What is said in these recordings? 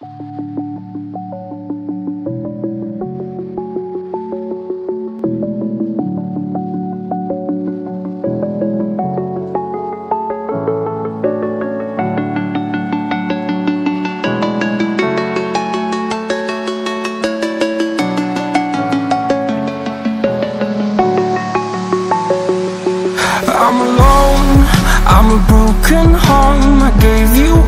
I'm alone, I'm a broken home. I gave you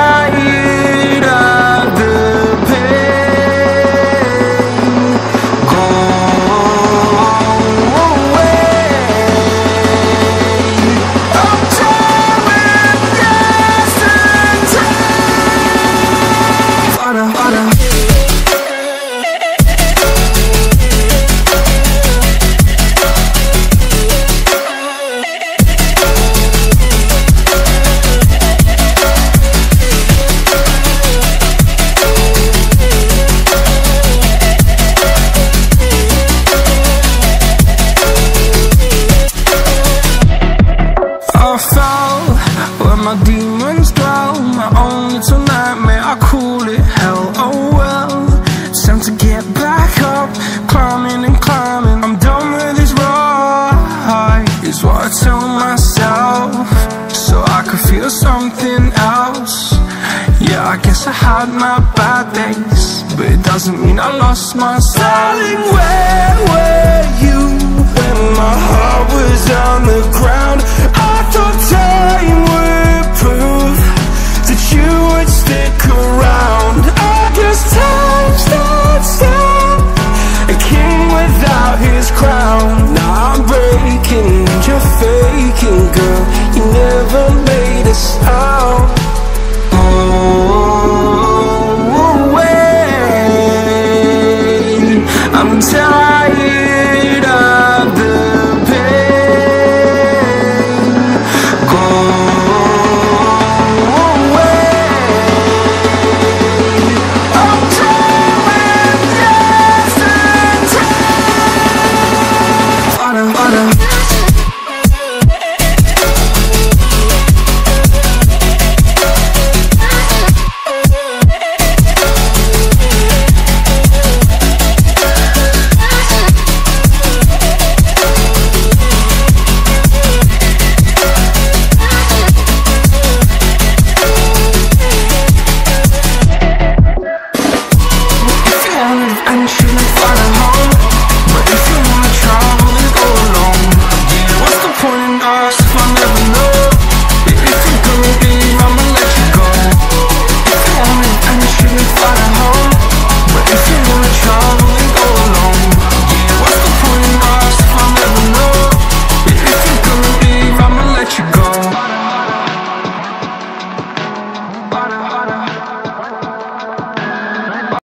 my demons dwell My own little nightmare, I call it? Hell Oh well, it's time to get back up Climbing and climbing, I'm done with this ride Is what I tell myself So I could feel something else. Yeah, I guess I had my bad days But it doesn't mean I lost myself Darling, where were you When my heart was on the ground faking, girl You never made us out oh.